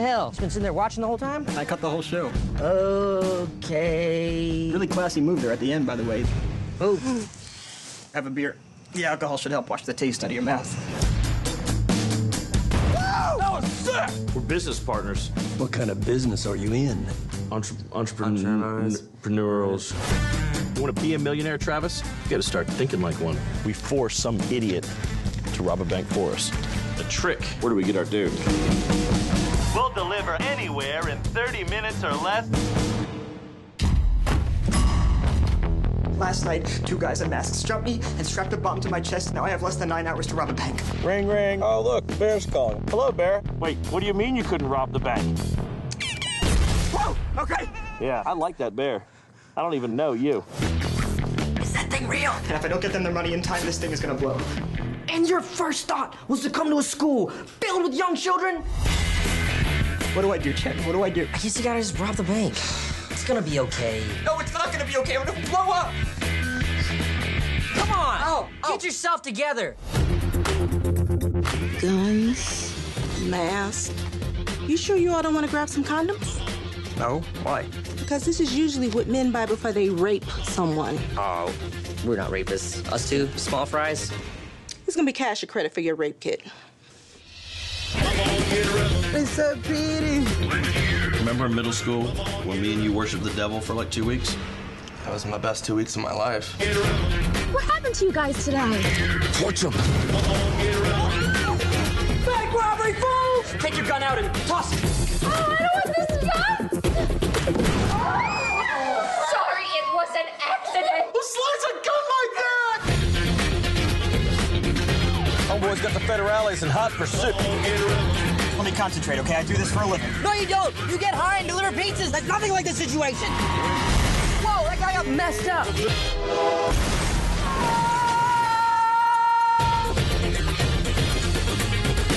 the hell? Just been sitting there watching the whole time? I cut the whole show. Okay. Really classy move there at the end, by the way. Oh. Have a beer. The alcohol should help wash the taste out of your mouth. We're business partners. What kind of business are you in? Entre- entrepreneurs. You want to be a millionaire, Travis? You got to start thinking like one. We force some idiot to rob a bank for us. The trick. Where do we get our dude? We'll deliver anywhere in 30 minutes or less. Last night, two guys in masks jumped me and strapped a bomb to my chest. Now I have less than nine hours to rob a bank. Ring, ring. Oh, look, Bear's calling. Hello, Bear. Wait, what do you mean you couldn't rob the bank? Whoa! Okay. Yeah, I like that bear. I don't even know you. Is that thing real? And if I don't get them their money in time, this thing is gonna blow. And your first thought was to come to a school filled with young children? What do I do, Chet? What do I do? I guess you gotta just rob the bank. It's gonna be okay. No, it's not gonna be okay. I'm gonna blow up. Come on! Oh, ow. Get yourself together! Guns, mask. You sure you all don't want to grab some condoms? No. Why? Because this is usually what men buy before they rape someone. Oh, we're not rapists. Us two, small fries. It's gonna be cash or credit for your rape kit. It's so pretty. Remember in middle school when me and you worshiped the devil for like two weeks? That was my best two weeks of my life. What happened to you guys today? Torch him. Homeboy's got the federales in hot pursuit. Let me concentrate, okay? I do this for a living. No, you don't! You get high and deliver pizzas! That's nothing like this situation! Whoa, that guy got messed up!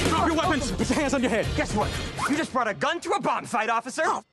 Drop your weapons! Put your hands on your head. Guess what? You just brought a gun to a bomb fight, officer. Oh.